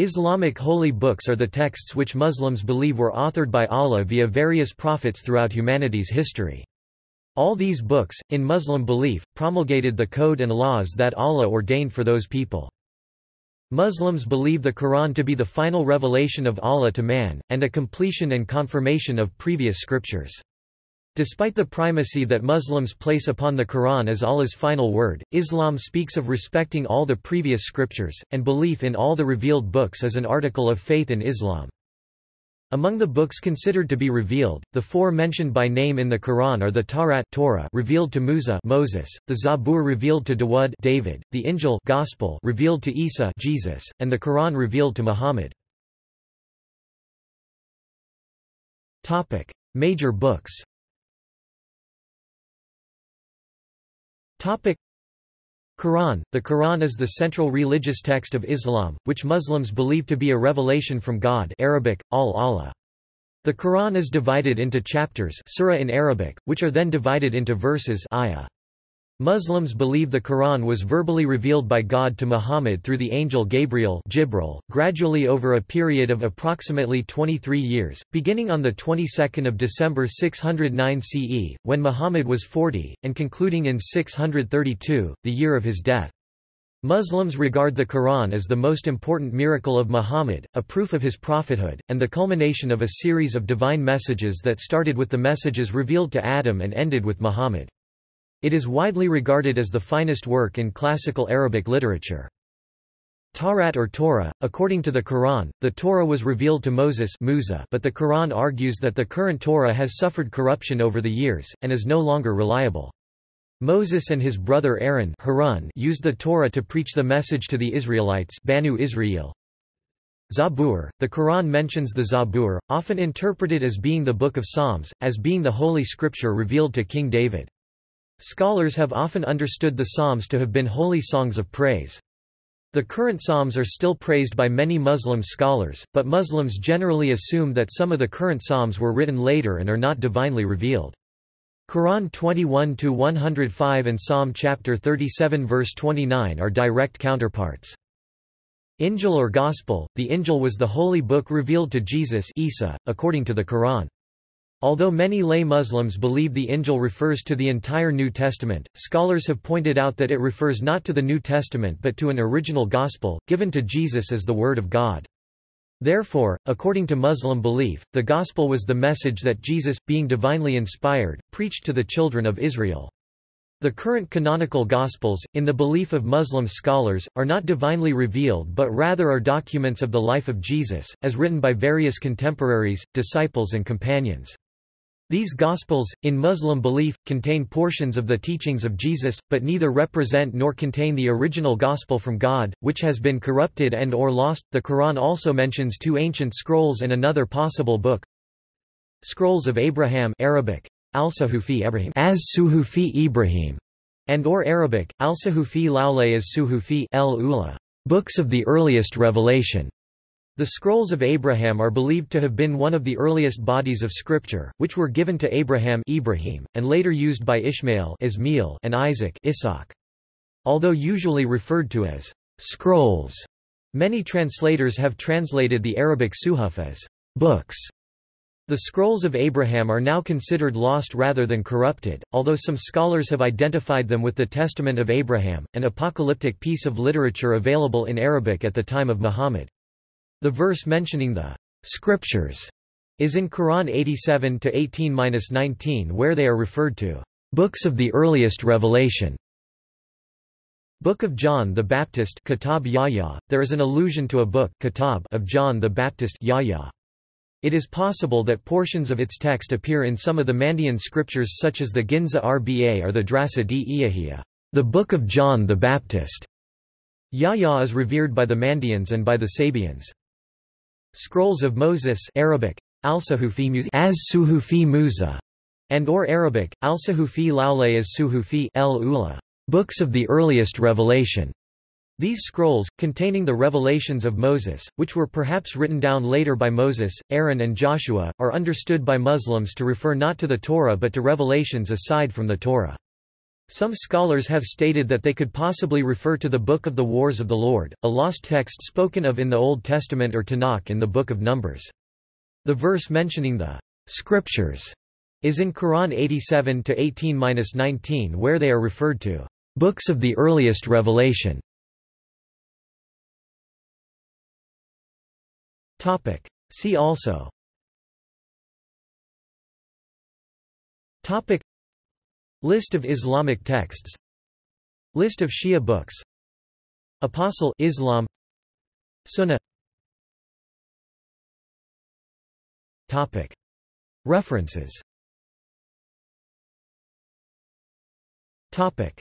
Islamic holy books are the texts which Muslims believe were authored by Allah via various prophets throughout humanity's history. All these books, in Muslim belief, promulgated the code and laws that Allah ordained for those people. Muslims believe the Quran to be the final revelation of Allah to man, and a completion and confirmation of previous scriptures. Despite the primacy that Muslims place upon the Quran as Allah's final word, Islam speaks of respecting all the previous scriptures, and belief in all the revealed books as an article of faith in Islam. Among the books considered to be revealed, the four mentioned by name in the Quran are the Tawrat Torah revealed to Musa Moses, the Zabur revealed to Dawud David, the Injil Gospel revealed to Isa Jesus, and the Quran revealed to Muhammad. Topic: Major books. Topic Quran The Quran is the central religious text of Islam, which Muslims believe to be a revelation from God Arabic, al-Allah. The Quran is divided into chapters surah in Arabic, which are then divided into verses ayah. Muslims believe the Quran was verbally revealed by God to Muhammad through the angel Gabriel Jibril, gradually over a period of approximately 23 years, beginning on the 22nd of December 609 CE, when Muhammad was 40, and concluding in 632, the year of his death. Muslims regard the Quran as the most important miracle of Muhammad, a proof of his prophethood, and the culmination of a series of divine messages that started with the messages revealed to Adam and ended with Muhammad. It is widely regarded as the finest work in classical Arabic literature. Tawrat or Torah, according to the Quran, the Torah was revealed to Moses Musa, but the Quran argues that the current Torah has suffered corruption over the years, and is no longer reliable. Moses and his brother Aaron Harun used the Torah to preach the message to the Israelites Banu Israel. Zabur, the Quran mentions the Zabur, often interpreted as being the Book of Psalms, as being the holy scripture revealed to King David. Scholars have often understood the Psalms to have been holy songs of praise. The current Psalms are still praised by many Muslim scholars, but Muslims generally assume that some of the current Psalms were written later and are not divinely revealed. Quran 21-105 and Psalm chapter 37 verse 29 are direct counterparts. Injil or Gospel, the Injil was the holy book revealed to Jesus Isa, according to the Quran. Although many lay Muslims believe the Injil refers to the entire New Testament, scholars have pointed out that it refers not to the New Testament but to an original Gospel, given to Jesus as the Word of God. Therefore, according to Muslim belief, the Gospel was the message that Jesus, being divinely inspired, preached to the children of Israel. The current canonical Gospels, in the belief of Muslim scholars, are not divinely revealed but rather are documents of the life of Jesus, as written by various contemporaries, disciples and companions. These Gospels, in Muslim belief, contain portions of the teachings of Jesus, but neither represent nor contain the original Gospel from God, which has been corrupted and or lost. The Quran also mentions two ancient scrolls and another possible book. Scrolls of Abraham Arabic, Al-Suhufi Ibrahim as Suhufi Ibrahim, and or Arabic, Al-Suhufi Laule as Suhufi el-Ula, books of the earliest revelation. The Scrolls of Abraham are believed to have been one of the earliest bodies of scripture, which were given to Abraham Ibrahim, and later used by Ishmael Ismail and Isaac Isaac. Although usually referred to as scrolls, many translators have translated the Arabic suhuf as books. The Scrolls of Abraham are now considered lost rather than corrupted, although some scholars have identified them with the Testament of Abraham, an apocalyptic piece of literature available in Arabic at the time of Muhammad. The verse mentioning the scriptures is in Quran 87 to 18-19 where they are referred to books of the earliest revelation. Book of John the Baptist Kitab Yahya, there is an allusion to a book Kitab of John the Baptist Yahya. It is possible that portions of its text appear in some of the Mandean scriptures such as the Ginza Rba or the Drasa di Iyahia, the Book of John the Baptist. Yahya is revered by the Mandeans and by the Sabians. Scrolls of Moses Arabic, Al-Suhufi as Suhufi Musa, and or Arabic, Al-Suhufi Laule as Suhufi el-Ula, books of the earliest revelation. These scrolls, containing the revelations of Moses, which were perhaps written down later by Moses, Aaron and Joshua, are understood by Muslims to refer not to the Torah but to revelations aside from the Torah. Some scholars have stated that they could possibly refer to the Book of the Wars of the Lord, a lost text spoken of in the Old Testament or Tanakh in the Book of Numbers. The verse mentioning the scriptures is in Quran 87 to 18-19 where they are referred to books of the earliest revelation. Topic See also Topic List of Islamic texts. List of Shia books. Apostle Islam. Sunnah. Topic. References. Topic